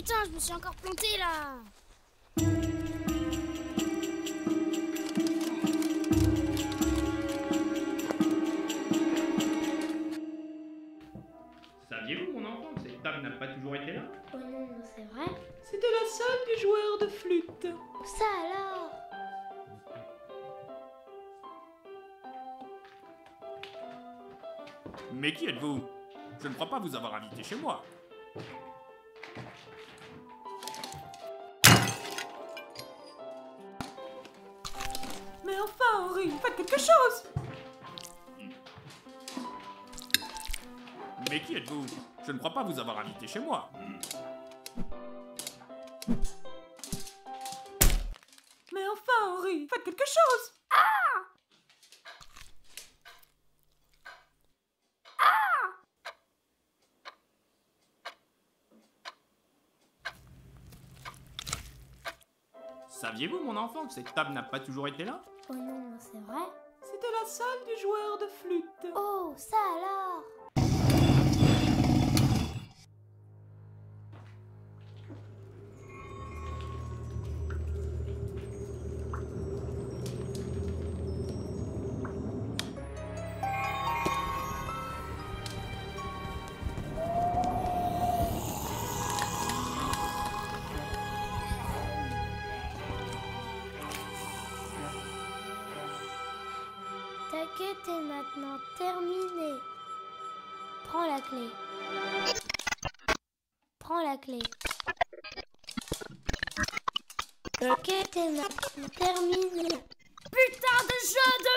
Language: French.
putain, je me suis encore planté là. Saviez-vous, mon enfant, que cette table n'a pas toujours été là? Oh non, c'est vrai. C'était la salle du joueur de flûte. Ça alors? Mais qui êtes-vous? Je ne crois pas vous avoir invité chez moi. Henri, faites quelque chose. Mais qui êtes-vous? Je ne crois pas vous avoir invité chez moi. Mais enfin, Henri, faites quelque chose. Saviez-vous, mon enfant, que cette table n'a pas toujours été là? Oh non, c'est vrai? C'était la salle du joueur de flûte. Oh, ça alors Ta quête est maintenant terminée. Prends la clé. Prends la clé. Ta quête est maintenant terminée. Putain de jeu de